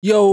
Yo,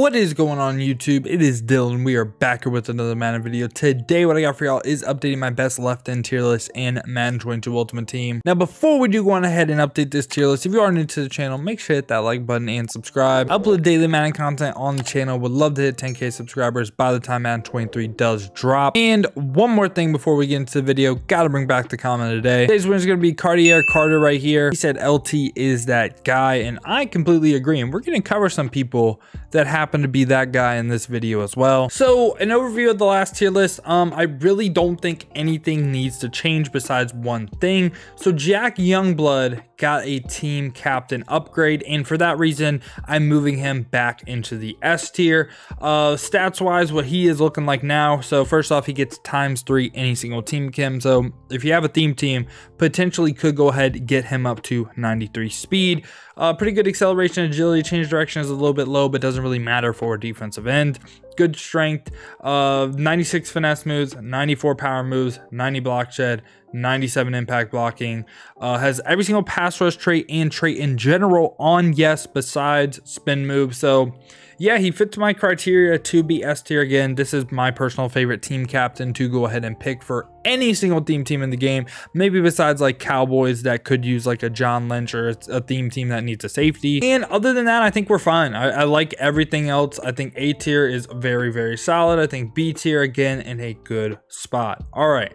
what is going on YouTube? It is Dylan. We are back with another Madden video. Today, what I got for y'all is updating my best left end tier list in Madden 22 Ultimate Team. Now, before we do go on ahead and update this tier list, if you are new to the channel, make sure to hit that like button and subscribe. I upload daily Madden content on the channel. Would love to hit 10k subscribers by the time Madden 23 does drop. And one more thing before we get into the video, gotta bring back the comment of the day. Today's winner is gonna be Cartier Carter right here. He said LT is that guy, and I completely agree. And we're gonna cover some people people that happen to be that guy in this video as well. So an overview of the last tier list, um, I really don't think anything needs to change besides one thing. So Jack Youngblood got a team captain upgrade and for that reason I'm moving him back into the S tier. Uh stats wise what he is looking like now. So first off he gets times three any single team kim so if you have a theme team potentially could go ahead get him up to 93 speed. Uh pretty good acceleration agility change direction is a little bit low but doesn't really matter for a defensive end good strength, uh, 96 finesse moves, 94 power moves, 90 block shed, 97 impact blocking. Uh, has every single pass rush trait and trait in general on yes besides spin move. So yeah, he fits my criteria to be S tier again. This is my personal favorite team captain to go ahead and pick for any single theme team in the game. Maybe besides like Cowboys that could use like a John Lynch or a theme team that needs a safety. And other than that, I think we're fine. I, I like everything else. I think A tier is very, very very solid. I think B tier again in a good spot. All right.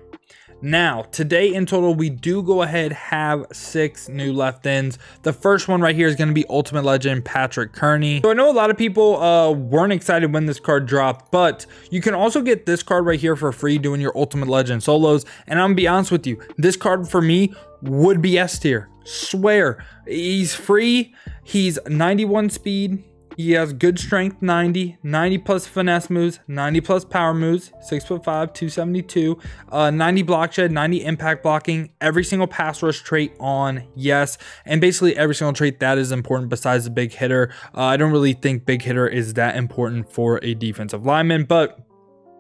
Now, today in total, we do go ahead have six new left ends. The first one right here is going to be Ultimate Legend Patrick Kerney. So I know a lot of people uh, weren't excited when this card dropped, but you can also get this card right here for free doing your Ultimate Legend solos. And I'm going to be honest with you, this card for me would be S tier. Swear. He's free. He's 91 speed. He has good strength 90, 90 plus finesse moves, 90 plus power moves, 6 foot 5, 272, uh, 90 block shed, 90 impact blocking, every single pass rush trait on yes, and basically every single trait that is important besides the big hitter. Uh, I don't really think big hitter is that important for a defensive lineman, but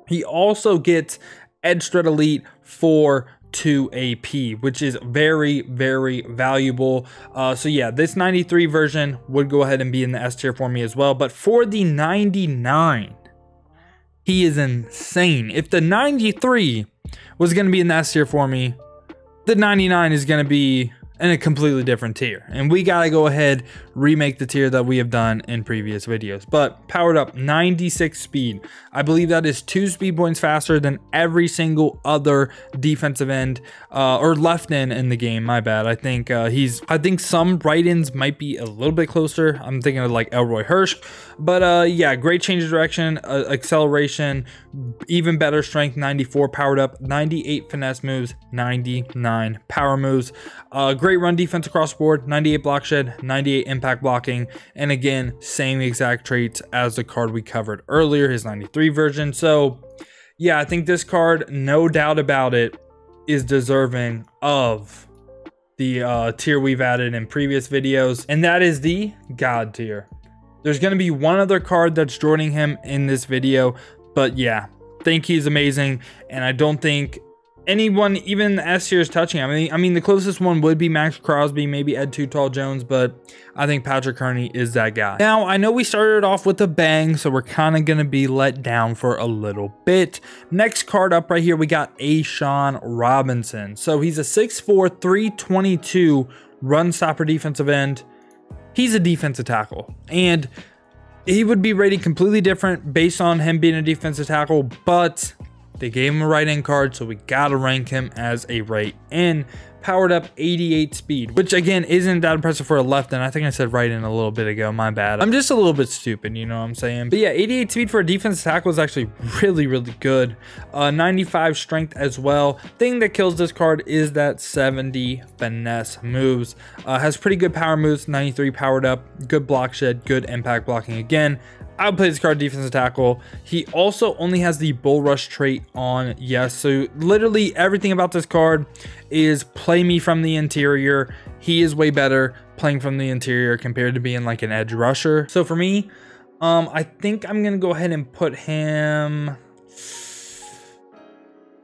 he also gets edge threat elite for 2 AP, which is very, very valuable. Uh, so yeah, this 93 version would go ahead and be in the S tier for me as well. But for the 99, he is insane. If the 93 was going to be in the S tier for me, the 99 is going to be in a completely different tier. And we gotta go ahead, remake the tier that we have done in previous videos. But powered up 96 speed. I believe that is two speed points faster than every single other defensive end uh, or left end in the game. My bad. I think uh, he's, I think some right ends might be a little bit closer. I'm thinking of like Elroy Hirsch. But uh, yeah, great change of direction, uh, acceleration, even better strength, 94 powered up, 98 finesse moves, 99 power moves. Uh, great run defense across the board, 98 block shed, 98 impact blocking, and again, same exact traits as the card we covered earlier, his 93 version. So yeah, I think this card, no doubt about it, is deserving of the uh, tier we've added in previous videos, and that is the God tier. There's going to be one other card that's joining him in this video, but yeah, think he's amazing, and I don't think anyone, even S tier, is touching. I mean, I mean, the closest one would be Maxx Crosby, maybe Ed Too Tall Jones, but I think Patrick Kerney is that guy. Now, I know we started off with a bang, so we're kind of going to be let down for a little bit. Next card up right here, we got A'Shawn Robinson. So he's a 6'4", 322 run stopper defensive end he's a defensive tackle. And he would be rated completely different based on him being a defensive tackle, but they gave him a right end card, so we gotta rank him as a right end powered up 88 speed, which again isn't that impressive for a left end. I think I said right in a little bit ago, my bad. I'm just a little bit stupid, you know what I'm saying? But yeah, 88 speed for a defensive tackle is actually really, really good. Uh, 95 strength as well. Thing that kills this card is that 70 finesse moves. Uh, has pretty good power moves, 93 powered up, good block shed, good impact blocking again. I would play this card defensive tackle. He also only has the bull rush trait on yes. So literally everything about this card is play me from the interior. He is way better playing from the interior compared to being like an edge rusher. So for me, um, I think I'm gonna go ahead and put him.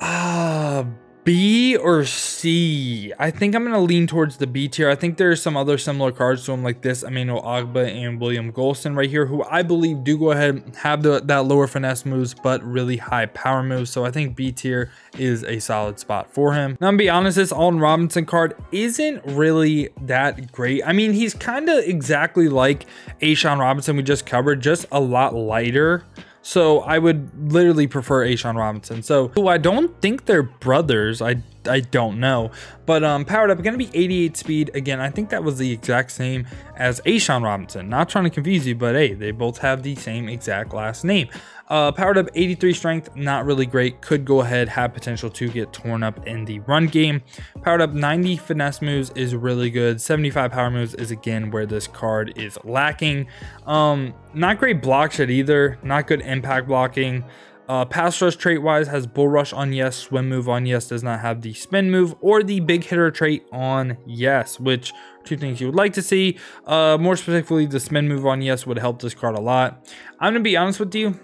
Ah, uh, B or C? I think I'm going to lean towards the B tier. I think there's some other similar cards to him like this, Emmanuel Ogbah and William Gholston right here, who I believe do go ahead have the, that lower finesse moves, but really high power moves. So I think B tier is a solid spot for him. Now, to be honest, this Alton Robinson card isn't really that great. I mean, he's kind of exactly like A'Shawn Robinson we just covered, just a lot lighter. So I would literally prefer A'Shawn Robinson. So who I don't think they're brothers. I I don't know. But um, powered up, going to be 88 speed. Again, I think that was the exact same as A'Shawn Robinson. Not trying to confuse you, but hey, they both have the same exact last name. Uh, powered up 83 strength, not really great. Could go ahead, have potential to get torn up in the run game. Powered up 90 finesse moves is really good. 75 power moves is again where this card is lacking. Um, not great block shed either. Not good impact blocking. Uh, pass rush trait wise has bull rush on yes, swim move on yes, does not have the spin move or the big hitter trait on yes, which two things you would like to see. Uh, more specifically, the spin move on yes would help this card a lot. I'm gonna be honest with you.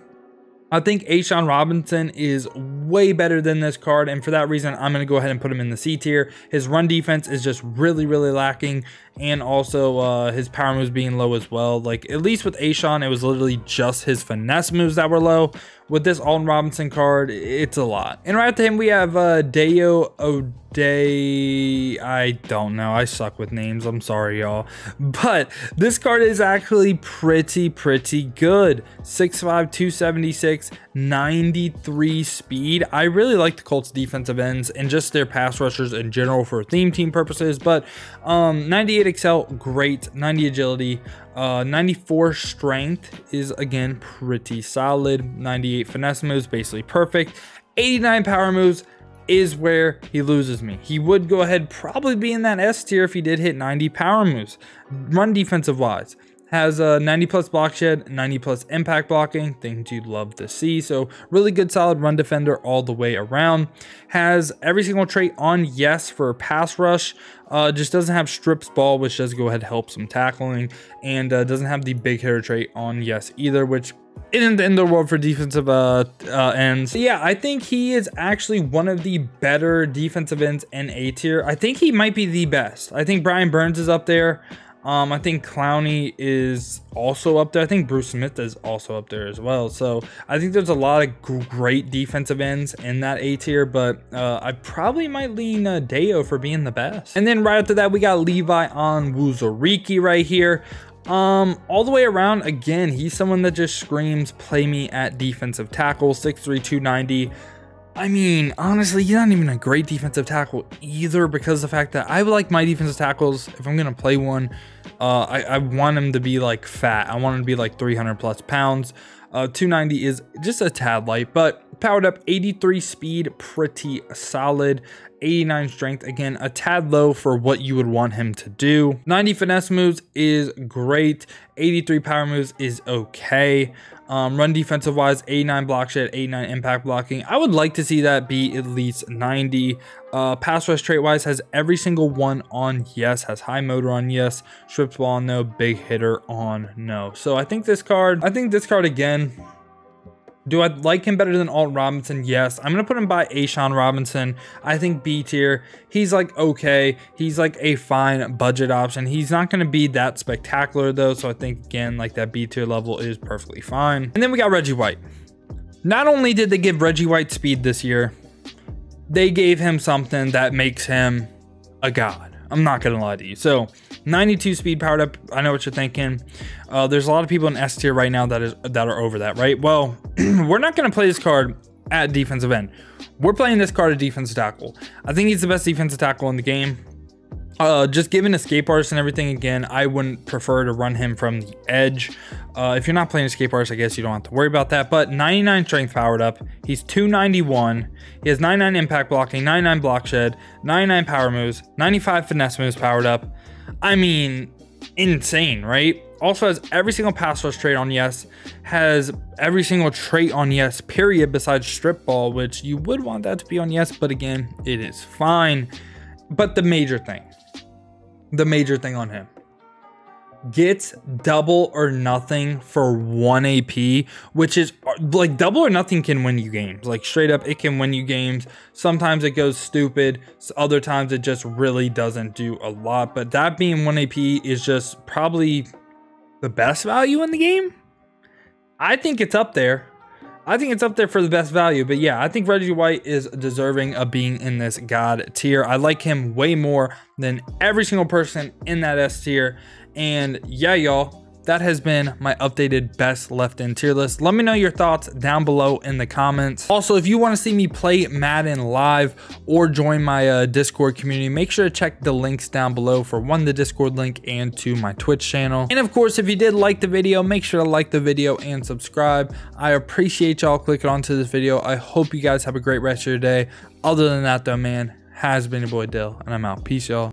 I think A'Shawn Robinson is way better than this card, and for that reason, I'm going to go ahead and put him in the C tier. His run defense is just really, really lacking, and also uh, his power moves being low as well. Like, at least with A'Shawn, it was literally just his finesse moves that were low. With this Alton Robinson card, it's a lot. And right after him, we have uh, Dayo O'Day. I don't know. I suck with names. I'm sorry, y'all. But this card is actually pretty, pretty good. 6'5", 276, 93 speed. I really like the Colts defensive ends and just their pass rushers in general for theme team purposes. But um, 98 excel, great. 90 agility. Uh, 94 strength is again pretty solid. 98 finesse moves, basically perfect. 89 power moves is where he loses me. He would go ahead probably be in that S tier if he did hit 90 power moves. Run defensive wise has a 90 plus block shed, 90 plus impact blocking, things you'd love to see. So really good solid run defender all the way around. Has every single trait on yes for pass rush. Uh, just doesn't have strips ball, which does go ahead help some tackling. And uh, doesn't have the big hitter trait on yes either, which isn't in the world for defensive uh, uh, ends. Yeah, I think he is actually one of the better defensive ends in A tier. I think he might be the best. I think Brian Burns is up there. Um, I think Clowney is also up there. I think Bruce Smith is also up there as well. So I think there's a lot of great defensive ends in that A tier, but uh, I probably might lean uh, Dayo for being the best. And then right after that, we got Levi Onwuzurike right here. Um, all the way around, again, he's someone that just screams, play me at defensive tackle, 6'3", 290. I mean, honestly, he's not even a great defensive tackle either because the fact that I like my defensive tackles, if I'm going to play one, uh, I, I, want him to be like fat. I want him to be like 300 plus pounds. Uh, 290 is just a tad light, but powered up 83 speed, pretty solid. 89 strength, again, a tad low for what you would want him to do. 90 finesse moves is great. 83 power moves is okay. Um, run defensive wise, 89 block shed, 89 impact blocking. I would like to see that be at least 90. Uh, pass rush trait wise has every single one on yes, has high motor on yes, strips ball on no, big hitter on no. So I think this card, I think this card again, do I like him better than Alt Robinson? Yes. I'm going to put him by A'Shawn Robinson. I think B tier. He's like okay. He's like a fine budget option. He's not going to be that spectacular though. So I think again, like that B tier level is perfectly fine. And then we got Reggie White. Not only did they give Reggie White speed this year, they gave him something that makes him a god. I'm not gonna lie to you. So 92 speed powered up. I know what you're thinking. Uh, there's a lot of people in S tier right now that is that are over that, right? Well, we're not gonna play this card at defensive end. We're playing this card at defensive tackle. I think he's the best defensive tackle in the game. Uh, just given escape artist and everything, again, I wouldn't prefer to run him from the edge. Uh, if you're not playing escape artist, I guess you don't have to worry about that. But 99 strength powered up. He's 291. He has 99 impact blocking, 99 block shed, 99 power moves, 95 finesse moves powered up. I mean, insane, right? Also has every single pass rush trait on yes, has every single trait on yes, period, besides strip ball, which you would want that to be on yes, but again, it is fine. But the major thing, the major thing on him. Gets double or nothing for 1 AP, which is like double or nothing can win you games. Like straight up, it can win you games. Sometimes it goes stupid. Other times it just really doesn't do a lot. But that being 1 AP is just probably the best value in the game. I think it's up there. I think it's up there for the best value. But yeah, I think Reggie White is deserving of being in this God tier. I like him way more than every single person in that S tier. And yeah, y'all, that has been my updated best left in tier list. Let me know your thoughts down below in the comments. Also, if you want to see me play Madden live or join my uh, Discord community, make sure to check the links down below for one, the Discord link and to my Twitch channel. And of course, if you did like the video, make sure to like the video and subscribe. I appreciate y'all clicking onto this video. I hope you guys have a great rest of your day. Other than that though, man, has been your boy Dyl and I'm out. Peace y'all.